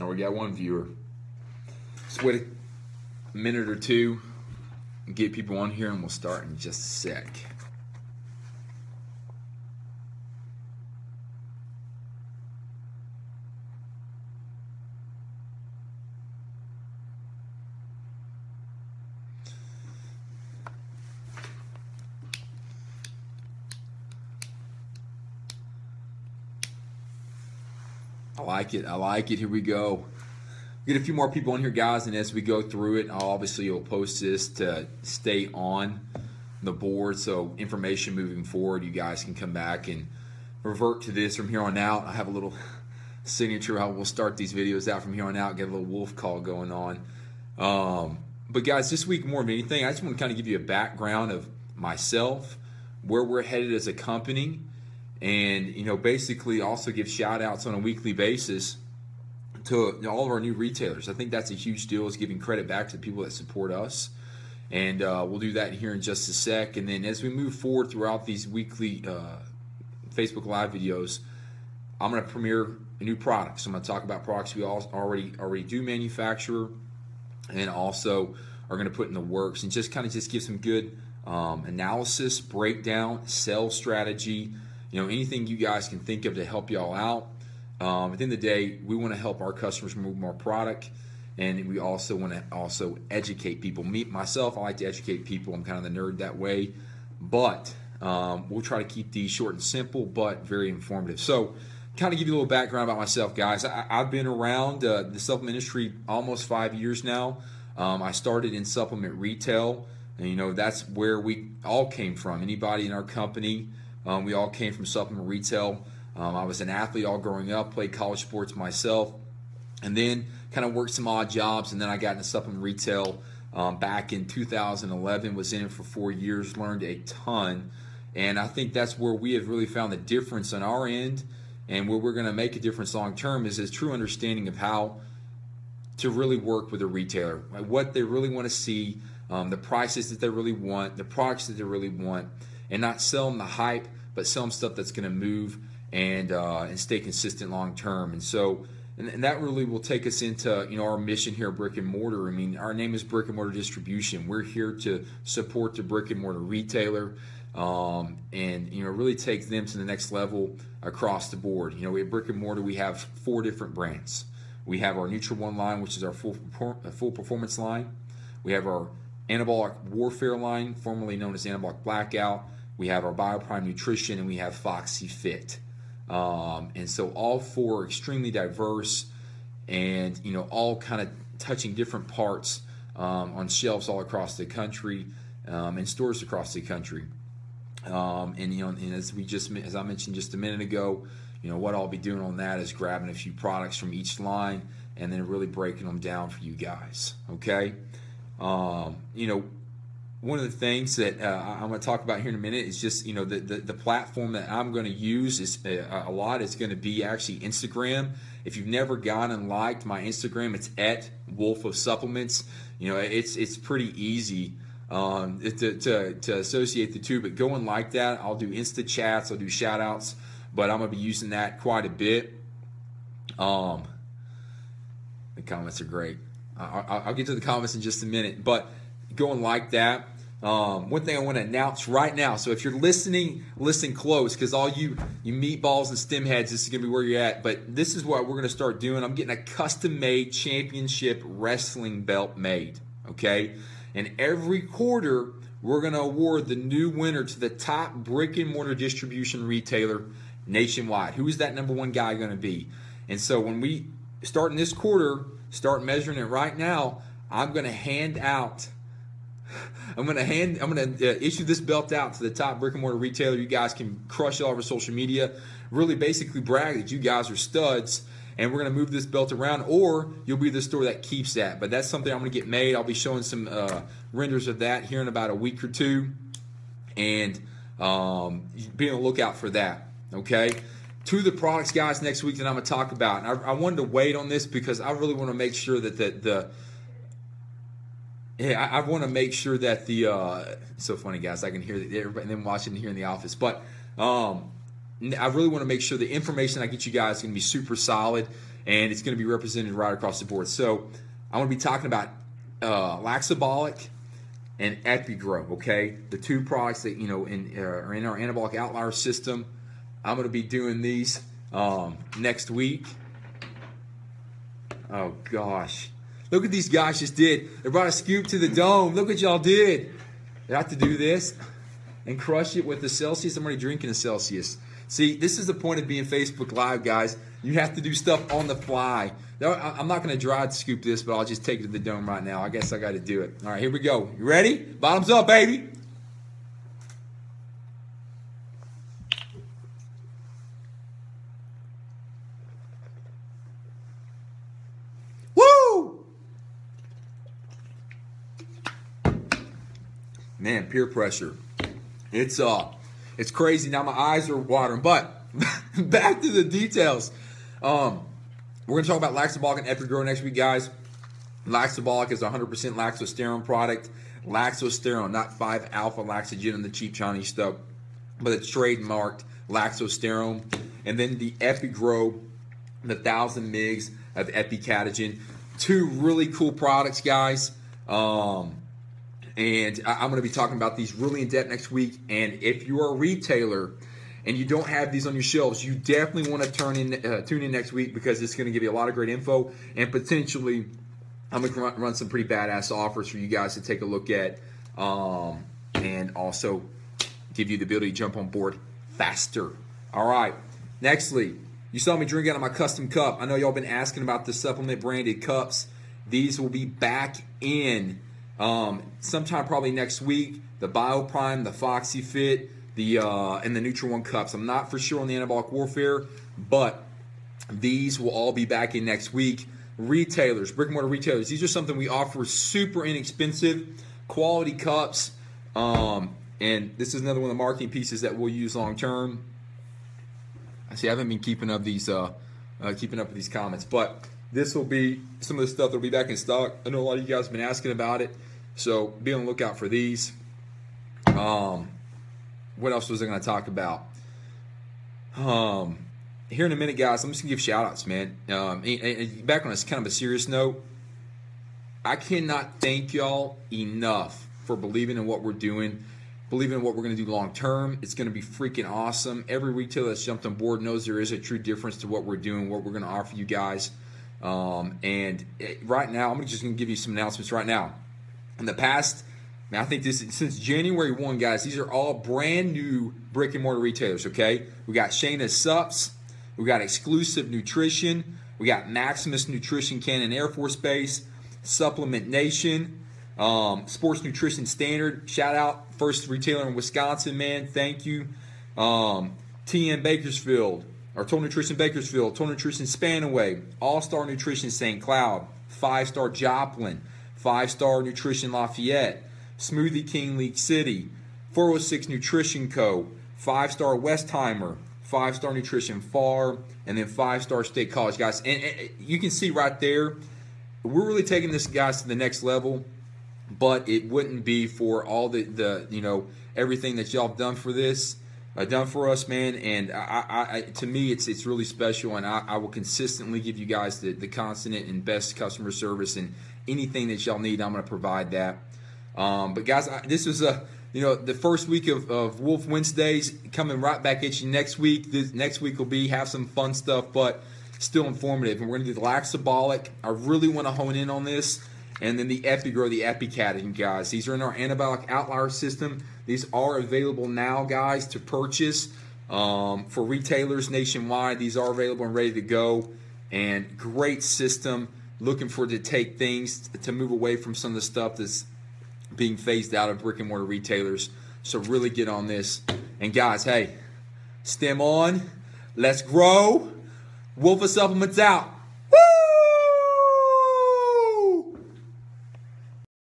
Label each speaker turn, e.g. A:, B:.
A: Oh, we got one viewer. Let's wait a minute or two get people on here, and we'll start in just a sec. Like it. I like it. Here we go. Get a few more people in here, guys, and as we go through it, I'll obviously will post this to stay on the board. So information moving forward, you guys can come back and revert to this from here on out. I have a little signature how we'll start these videos out from here on out. Get a little wolf call going on. Um, but guys, this week more than anything, I just want to kind of give you a background of myself, where we're headed as a company, and you know basically also give shout outs on a weekly basis to all of our new retailers. I think that's a huge deal is giving credit back to the people that support us. And uh, we'll do that here in just a sec. And then as we move forward throughout these weekly uh, Facebook Live videos, I'm going to premiere new products. I'm going to talk about products we all already already do manufacture, and also are going to put in the works and just kind of just give some good um, analysis, breakdown, sales strategy. You know, anything you guys can think of to help y'all out. Um, at the end of the day, we want to help our customers move more product, and we also want to also educate people. Me myself, I like to educate people. I'm kind of the nerd that way, but um, we'll try to keep these short and simple, but very informative. So, kind of give you a little background about myself, guys. I, have been around uh, the supplement industry almost five years now. Um, I started in supplement retail, and you know that's where we all came from. Anybody in our company, um, we all came from supplement retail. Um, I was an athlete all growing up, played college sports myself, and then kind of worked some odd jobs, and then I got into supplement retail um, back in 2011. Was in it for four years, learned a ton, and I think that's where we have really found the difference on our end, and where we're going to make a difference long term is a true understanding of how to really work with a retailer, what they really want to see, um, the prices that they really want, the products that they really want, and not sell them the hype, but sell them stuff that's going to move and uh, and stay consistent long term. And so, and, and, that really will take us into you know our mission here Brick and Mortar. I mean, our name is Brick and Mortar Distribution. We're here to support the brick and mortar retailer. Um, and you know really take them to the next level across the board. You know, we at Brick and Mortar we have four different brands. We have our NutraOne line, which is our full full performance line. We have our Anabolic Warfare line, formerly known as Anabolic Blackout. We have our BioPrime Nutrition, and we have Foxy Fit. Um, and so all four are extremely diverse and, you know, all kind of touching different parts um, on shelves all across the country um, and stores across the country. Um, and, you know, and as we just, as I mentioned just a minute ago, you know, what I'll be doing on that is grabbing a few products from each line and then really breaking them down for you guys. Okay. Um, you know, one of the things that uh, I'm going to talk about here in a minute is just you know the the, the platform that I'm going to use is uh, a lot. It's going to be actually Instagram. If you've never gone and liked my Instagram, it's at Wolf of Supplements. You know, it's it's pretty easy um, to, to, to associate the two, but go and like that. I'll do Insta chats, I'll do shout outs, but I'm going to be using that quite a bit. Um, the comments are great. I'll, I'll get to the comments in just a minute, but go and like that. Um, one thing I want to announce right now. So if you're listening, listen close because all you you meatballs and stem heads, this is gonna be where you're at. But this is what we're gonna start doing. I'm getting a custom made championship wrestling belt made. Okay, and every quarter we're gonna award the new winner to the top brick and mortar distribution retailer nationwide. Who is that number one guy gonna be? And so when we start in this quarter, start measuring it right now. I'm gonna hand out I'm gonna hand, I'm gonna uh, issue this belt out to the top brick and mortar retailer. You guys can crush it all over social media. Really, basically brag that you guys are studs, and we're gonna move this belt around, or you'll be the store that keeps that. But that's something I'm gonna get made. I'll be showing some uh, renders of that here in about a week or two, and um, be on the lookout for that. Okay two of the products, guys, next week that I'm going to talk about. And I, I, wanted to wait on this because I really want to make sure that the, the yeah, I, I want to make sure that the uh, so funny guys. I can hear the, everybody then watching here in the office, but um, I really want to make sure the information I get you guys is going to be super solid. and it's going to be represented right across the board. So I'm going to be talking about uh, Laxabolic and Epigrow. Okay, the two products that you know in uh, are in our anabolic outlier system. I'm going to be doing these um, next week. Oh gosh, look at these guys just did. They brought a scoop to the dome. Look what y'all did. They have to do this and crush it with the Celsius. I'm already drinking a Celsius. See, this is the point of being Facebook Live, guys. You have to do stuff on the fly. I'm not going to dry scoop this, but I'll just take it to the dome right now. I guess I got to do it. All right, here we go. You ready? Bottoms up, baby. Woo! Man, peer pressure. It's uh, it's crazy. Now my eyes are watering. But back to the details. Um, we're gonna talk about Laxabolic and Epigrow next week, guys. Laxabolic is 100% laxosterone product. Laxosterone, not 5 alpha laxogen and the cheap Chinese stuff, but it's trademarked laxosterone. And then the Epigrow, the 1000 mgs of epicatechin. Two really cool products, guys. Um, and I'm going to be talking about these really in depth next week. And if you're a retailer and you don't have these on your shelves, you definitely want to turn in, uh, tune in next week because it's going to give you a lot of great info and potentially I'm going to run, run some pretty badass offers for you guys to take a look at, um, and also give you the ability to jump on board faster. All right. Nextly, you saw me drink out of my custom cup. I know y'all been asking about the supplement branded cups. These will be back in um, sometime probably next week, the BioPrime, the Foxy Fit, the uh, and the NutraOne cups. I'm not for sure on the anabolic warfare, but these will all be back in next week. Retailers, brick and mortar retailers, these are something we offer super inexpensive, quality cups. Um, and this is another one of the marketing pieces that we'll use long term. I see I haven't been keeping up these uh, uh, keeping up with these comments, but this will be some of the stuff that will be back in stock. I know a lot of you guys have been asking about it, so be on the lookout for these. Um, what else was I going to talk about? Um, here in a minute, guys, I'm just going to give shout outs, man. Um, and, and back on a kind of a serious note, I cannot thank y'all enough for believing in what we're doing, believing in what we're going to do long term. It's going to be freaking awesome. Every retailer that's jumped on board knows there is a true difference to what we're doing, what we're going to offer you guys. Um, and eh, right now, I'm just going to give you some announcements right now. In the past, man, I think this is since January 1, guys, these are all brand new brick and mortar retailers, okay? We got Shayna Sups, we got Exclusive Nutrition, we got Maximus Nutrition Cannon Air Force Base, Supplement Nation, um, Sports Nutrition Standard. Shout out, first retailer in Wisconsin, man. Thank you. Um, TN Bakersfield, our Total Nutrition Bakersfield, Total Nutrition Spanaway, All Star Nutrition St. Cloud, Five Star Joplin, Five Star Nutrition Lafayette, Smoothie King League City, 406 Nutrition Co., Five Star Westheimer, Five Star Nutrition Pharr, and then Five Star State College, guys. And, and you can see right there, we're really taking this guys to the next level. But it wouldn't be for all the the you know everything that y'all have done for this uh, done for us, man. And I, I, I, to me, it's it's really special, and I, I will consistently give you guys the, the constant and best customer service, and anything that y'all need, I'm going to provide that. Um, but guys, I, this was a you know the first week of, of Wolf Wednesdays coming right back at you next week. This next week will be have some fun stuff, but still informative. And we're going to do the Laxabolic. I really want to hone in on this. And then the Epigrow, the Epicatechin, guys. These are in our anabolic outlier system. These are available now, guys, to purchase um, for retailers nationwide. These are available and ready to go. And great system. Looking for to take things to move away from some of the stuff that's being phased out of brick and mortar retailers. So really get on this. And guys, hey, stem on. Let's grow. Wolf of Supplements out.